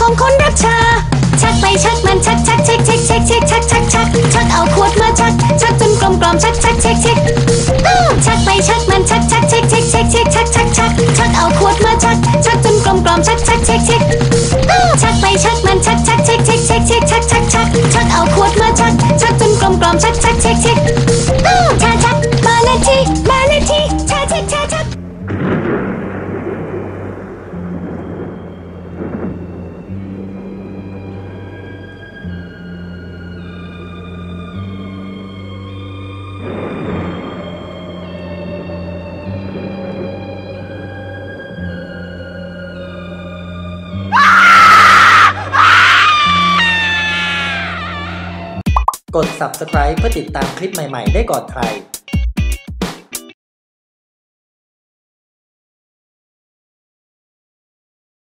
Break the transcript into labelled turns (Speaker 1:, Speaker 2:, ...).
Speaker 1: ของคนรักชา ชักไปชักมันชักชัก shake shake shake shake ชักชักชักชักเอาขวดมาชัก ชักจนกลมกล่อมชักชัก shake shake ชักไปชักมันชักชัก shake shake shake shake ชักชักชักชักเอาขวดมาชัก ชักจนกลมกล่อมชักชัก shake shake
Speaker 2: กด subscribe เพื่อติดตามคลิปใหม่ ๆ ได้ก่อนใคร